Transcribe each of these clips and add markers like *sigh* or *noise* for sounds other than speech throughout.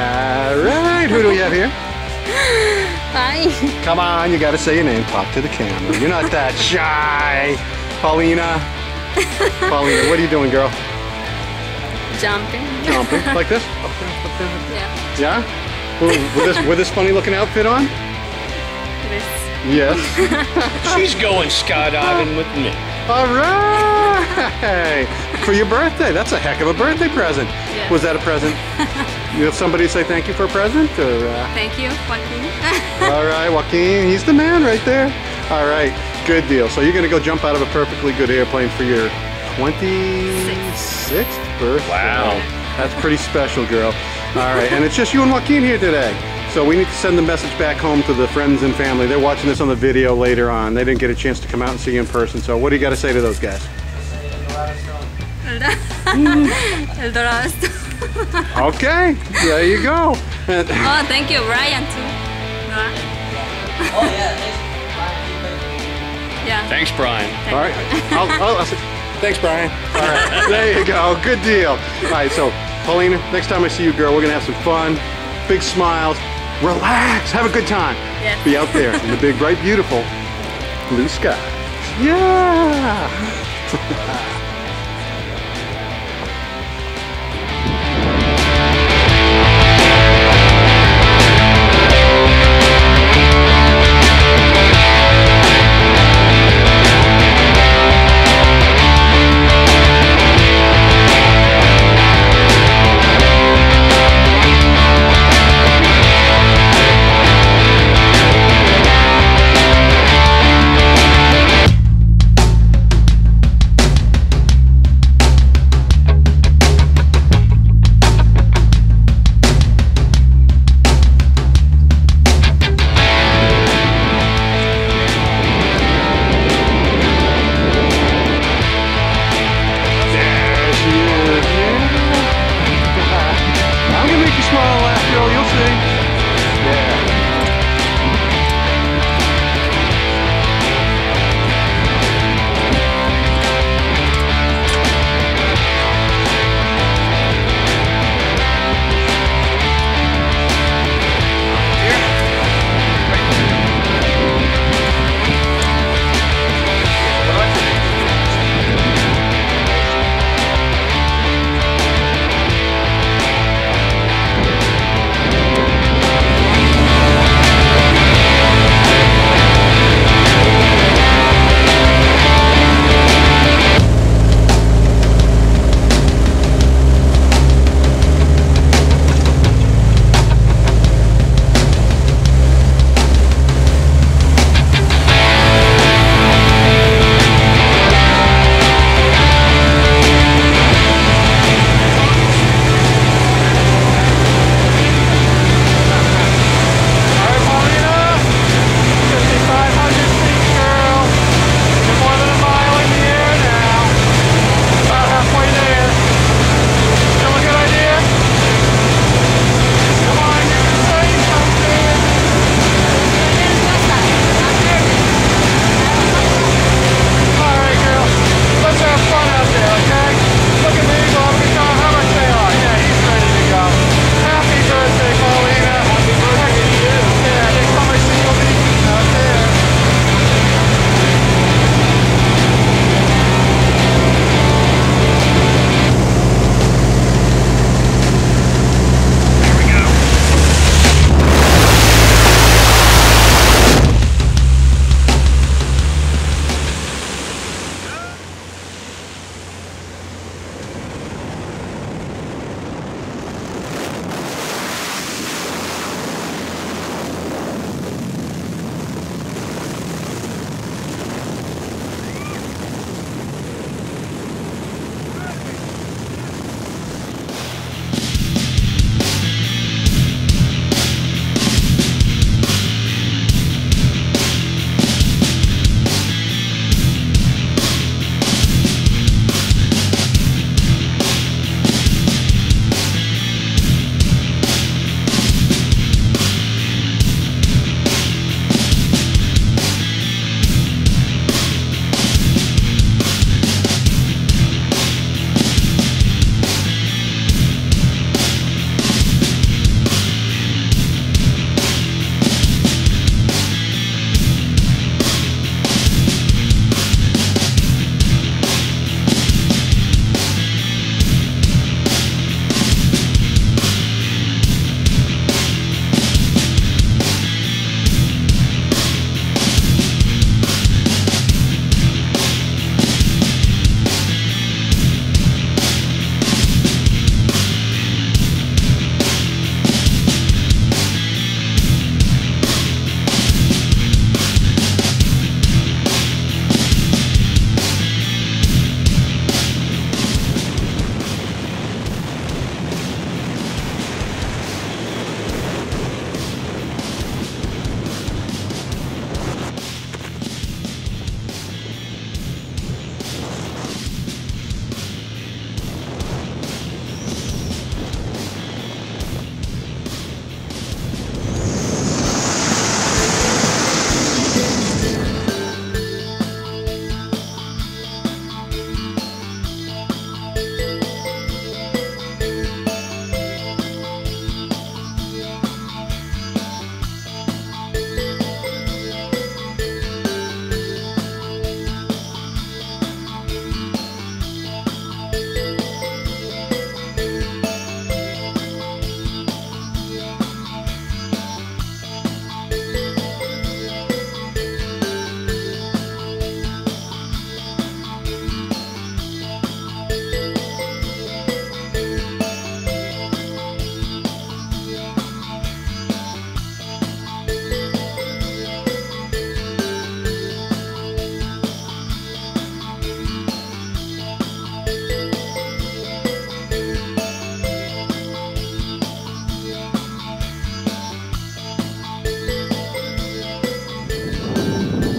All right, who do we have here? Hi. Come on, you gotta say your name. Pop to the camera. You're not that *laughs* shy. Paulina. Paulina, what are you doing, girl? Jumping. Jumping. Like this? *laughs* Up there, up there. Yeah. Yeah? With with this, with this funny looking outfit on? This. Yes. *laughs* She's going skydiving with me. All right. For your birthday. That's a heck of a birthday present. Yeah. Was that a present? You have somebody say thank you for a present? Or, uh... Thank you, Joaquin. *laughs* All right, Joaquin, he's the man right there. All right, good deal. So you're going to go jump out of a perfectly good airplane for your 26th birthday. Wow. That's pretty special, girl. All right, and it's just you and Joaquin here today. So we need to send the message back home to the friends and family. They're watching this on the video later on. They didn't get a chance to come out and see you in person. So what do you got to say to those guys? El Dorado Store. *laughs* Okay, there you go. Oh, thank you, Brian, too. Oh yeah, thanks. Yeah. Thanks, Brian. All right. I'll, I'll, I'll say, thanks, Brian. All right. There you go. Good deal. All right. So, Paulina, next time I see you, girl, we're going to have some fun. Big smiles. Relax. Have a good time. Yes. Be out there in the big, bright, beautiful blue sky. Yeah. *laughs* small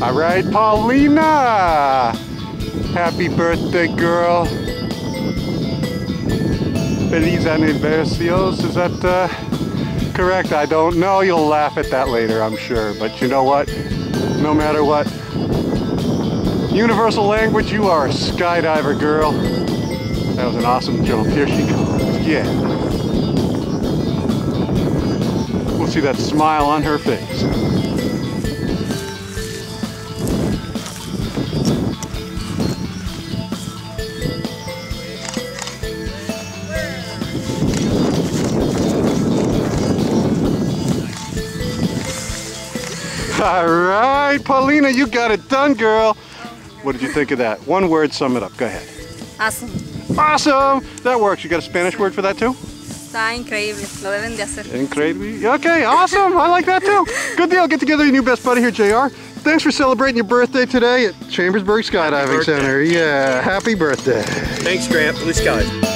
All right, Paulina. Happy birthday, girl. Feliz aniversarios. Is that uh, correct? I don't know. You'll laugh at that later, I'm sure. But you know what? No matter what, universal language, you are a skydiver, girl. That was an awesome jump. Here she comes. Yeah. We'll see that smile on her face. All right, Paulina, you got it done, girl. What did you think of that? One word, sum it up. Go ahead. Awesome. Awesome! That works. You got a Spanish word for that too? Está increíble. Lo deben de hacer. Incredible. Okay, awesome. I like that too. Good deal. Get together your new best buddy here, JR. Thanks for celebrating your birthday today at Chambersburg Skydiving. Center. Yeah, happy birthday. Thanks, Grant. Blue skies.